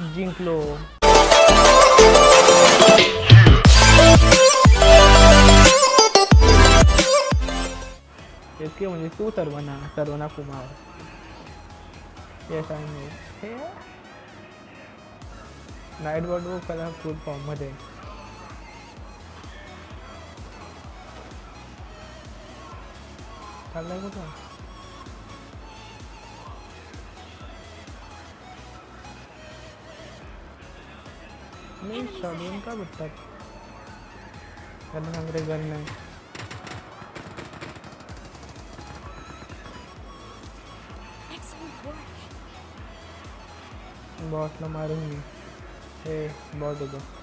जिंकलो इसके म्हणजे तू Saravana Saravana Kumar yes I know night bot वो कला फुल फॉर्म मध्ये चाललाय कुठं नाही शॉटगन का भेटतात गन बहुत गन मारूँगी बहुत work. बॉसला मारून मी बॉट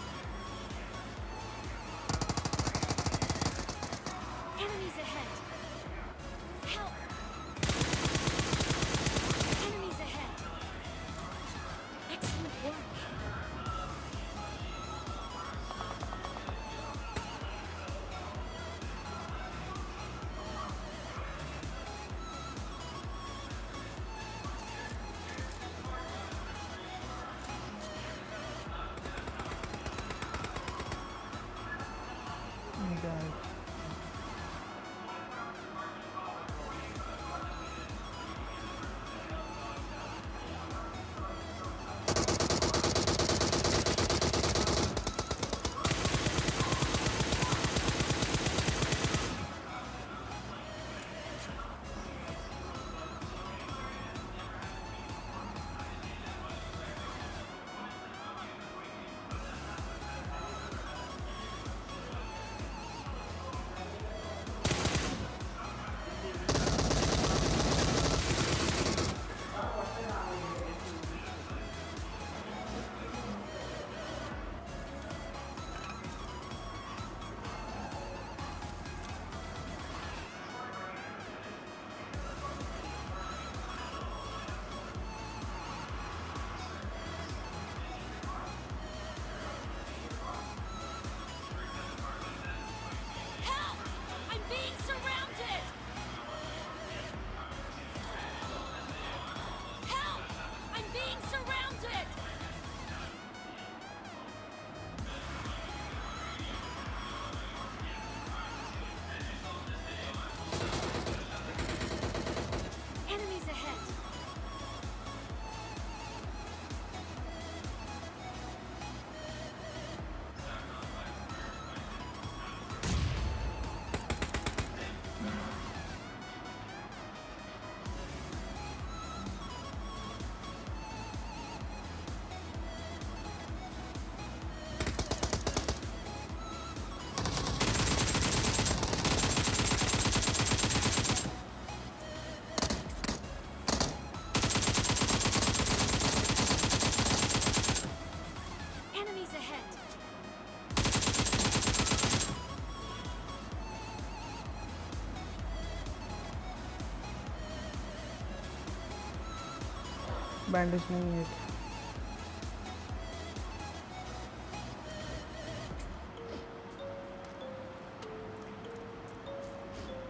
बँडेज नहीं आहेत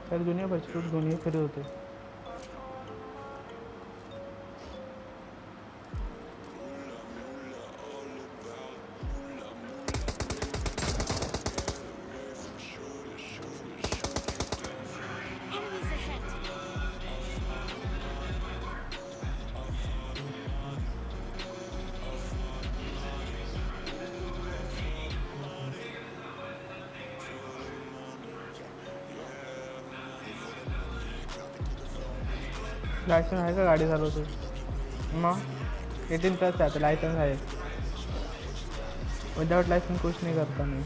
दुनिया दुनियाभरचे लोक दुनिया फिर होते लायसन्स आहे का? गाडी चालवतो मग एटीन प्लस आहे आता लायसन्स आहे. विदाउट लायसन्स कुछ नहीं करता मैं.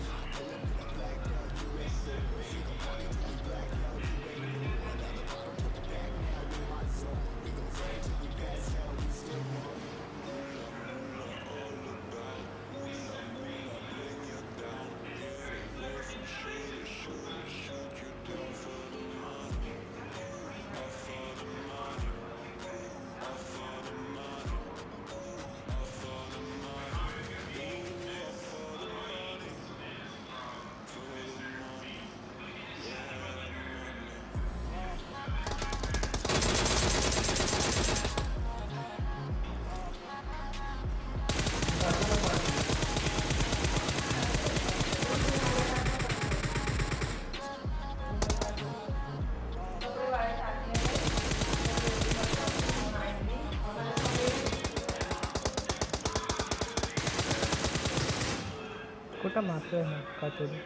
अच्छा है हैं कातुल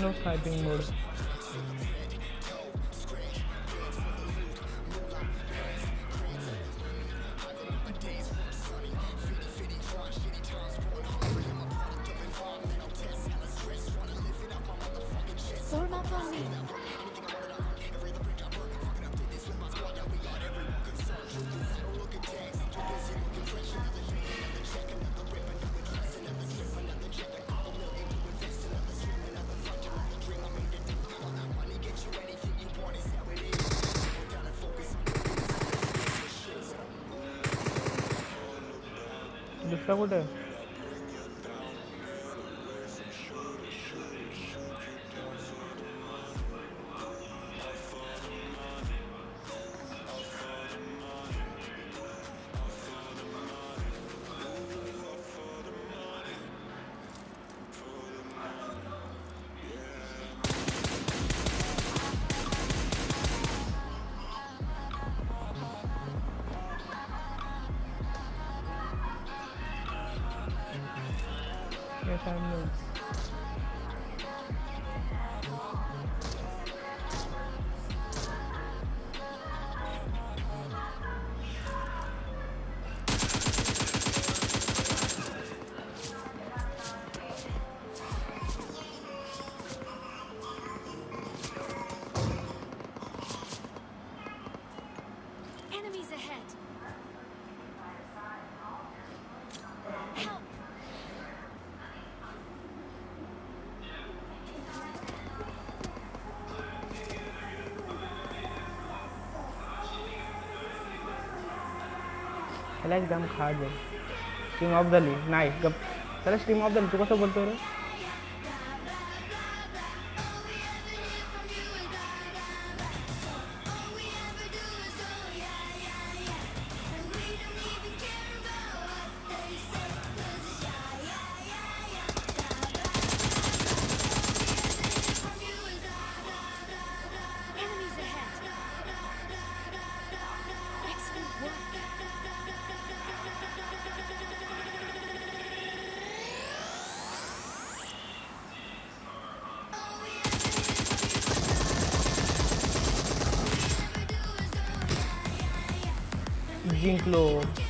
no typing mode दुसरा कुठे Yes, family एकदम खा जाए स्ट्रीम ऑफ़ द लीग नाही गप त्याला स्ट्रीम ऑफ़ द लीग तू कसं बोलतो रे naging.